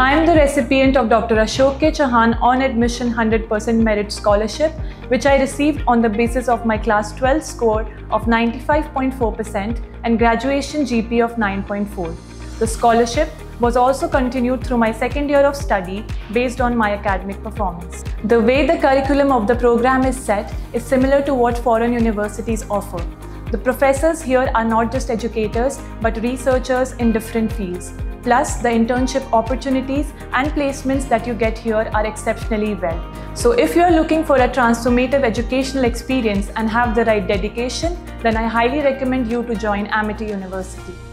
I am the recipient of Dr. Ashok K. Chauhan on admission 100% merit scholarship, which I received on the basis of my class 12 score of 95.4% and graduation GP of 9.4. The scholarship was also continued through my second year of study based on my academic performance. The way the curriculum of the program is set is similar to what foreign universities offer. The professors here are not just educators but researchers in different fields. Plus, the internship opportunities and placements that you get here are exceptionally well. So if you are looking for a transformative educational experience and have the right dedication, then I highly recommend you to join Amity University.